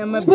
I'm a big